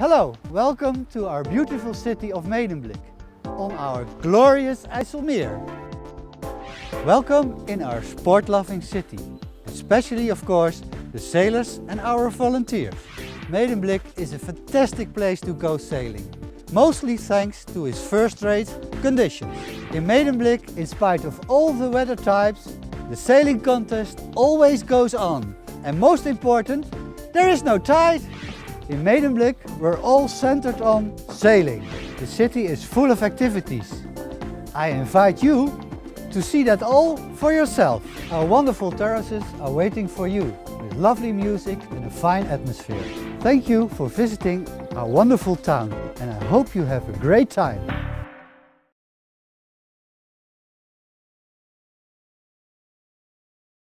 Hello, welcome to our beautiful city of Medemblik on our glorious IJsselmeer. Welcome in our sport-loving city, especially of course the sailors and our volunteers. Medemblik is a fantastic place to go sailing, mostly thanks to its first-rate conditions. In Medemblik, in spite of all the weather types, the sailing contest always goes on. And most important, there is no tide. In Medemblik, we're all centered on sailing. The city is full of activities. I invite you to see that all for yourself. Our wonderful terraces are waiting for you with lovely music and a fine atmosphere. Thank you for visiting our wonderful town and I hope you have a great time.